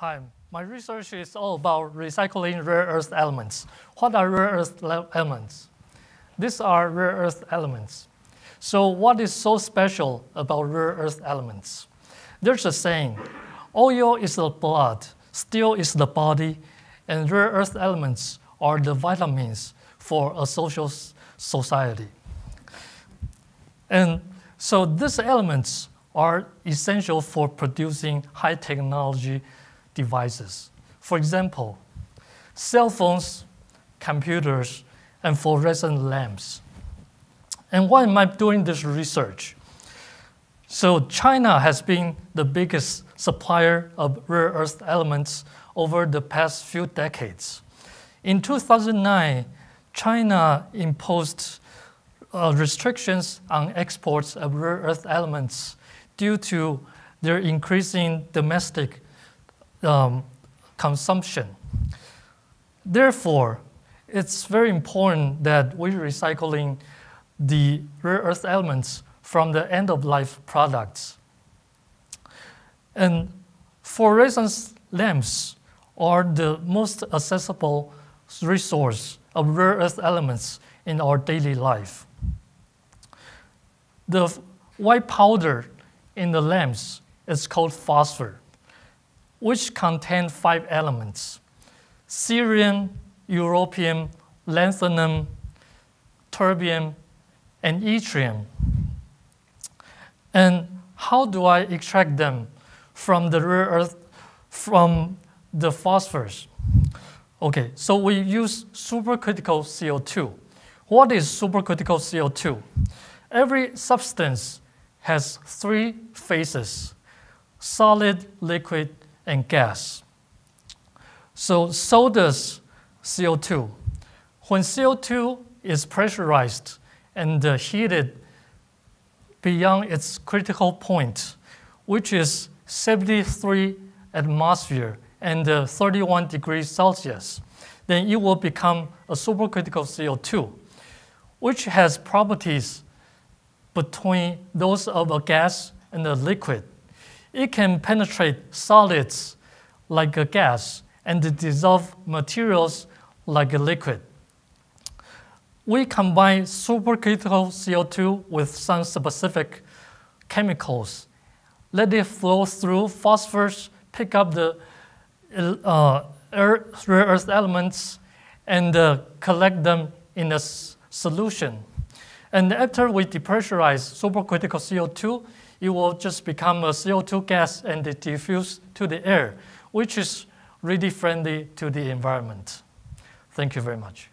Hi, my research is all about recycling rare earth elements. What are rare earth elements? These are rare earth elements. So what is so special about rare earth elements? There's a saying, oil is the blood, steel is the body, and rare earth elements are the vitamins for a social society. And so these elements are essential for producing high technology devices. For example, cell phones, computers, and fluorescent lamps. And why am I doing this research? So China has been the biggest supplier of rare earth elements over the past few decades. In 2009, China imposed uh, restrictions on exports of rare earth elements due to their increasing domestic um, consumption. Therefore, it's very important that we're recycling the rare earth elements from the end-of-life products. And fluorescence lamps are the most accessible resource of rare earth elements in our daily life. The white powder in the lamps is called phosphor, which contain five elements, cerium, europium, lanthanum, terbium, and yttrium. And how do I extract them from the rare earth, from the phosphors? Okay, so we use supercritical CO2. What is supercritical CO2? Every substance has three phases, solid, liquid, and gas. So, so does CO2. When CO2 is pressurized and heated beyond its critical point, which is 73 atmosphere and uh, 31 degrees Celsius, then it will become a supercritical CO2, which has properties between those of a gas and a liquid. It can penetrate solids like a gas and dissolve materials like a liquid. We combine supercritical CO2 with some specific chemicals. Let it flow through phosphors, pick up the uh, rare earth elements, and uh, collect them in a solution. And after we depressurize supercritical CO2, it will just become a CO2 gas and diffuse to the air, which is really friendly to the environment. Thank you very much.